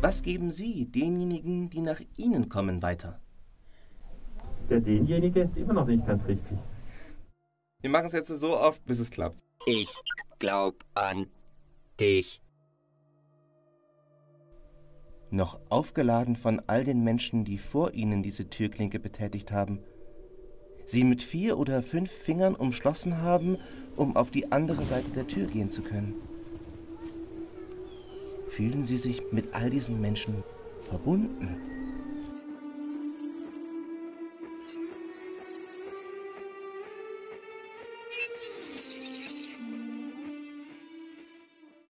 Was geben Sie denjenigen, die nach Ihnen kommen, weiter? Der denjenige ist immer noch nicht ganz richtig. Wir machen es jetzt so oft, bis es klappt. Ich glaub an dich. Noch aufgeladen von all den Menschen, die vor Ihnen diese Türklinke betätigt haben, sie mit vier oder fünf Fingern umschlossen haben, um auf die andere Seite der Tür gehen zu können. Fühlen Sie sich mit all diesen Menschen verbunden?